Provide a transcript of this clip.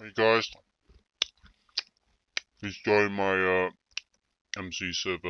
Hey guys, please join my uh, MC server.